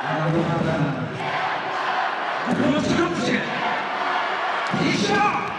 아브라함 도전 부세 이시아